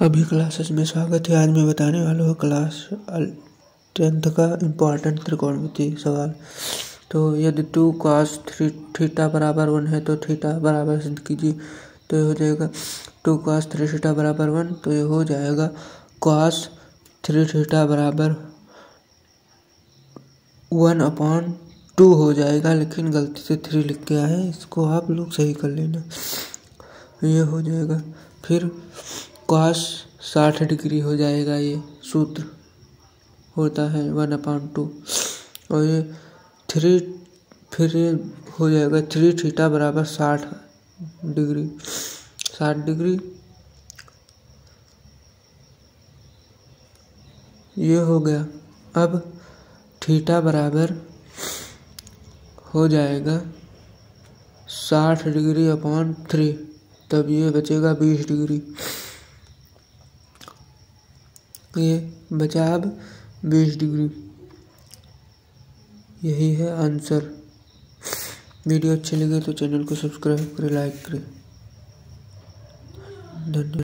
अभी क्लासेस में स्वागत है। आज मैं बताने वाला हूँ क्लास टेंथ का इम्पोर्टेंट त्रिकोणमिति सवाल। तो यदि टू कॉस थ्री थीटा बराबर वन है तो थीटा बराबर सिद्ध कीजिए तो ये हो जाएगा। टू कॉस थ्री थीटा बराबर वन तो ये हो जाएगा। कॉस थ्री थीटा बराबर वन अपॉन टू हो जाएगा, लेकिन गलती से थ्री लिख के आए इसको आप लोग सही कर लेना। ये हो जाएगा। फिर कॉस साठ डिग्री हो जाएगा ये सूत्र। होता है वन अपॉन टू। और ये थ्री, फिर ये हो जाएगा थ्री थीटा बराबर साठ डिग्री। साठ डिग्री। ये हो गया। अब थीटा बराबर हो जाएगा साठ डिग्री अपॉन थ्री। तब ये बचेगा बीस डिग्री। ये बचा अब बीस डिग्री। यही है आंसर। वीडियो अच्छी लगे तो चैनल को सब्सक्राइब करें, लाइक करें। धन्यवाद।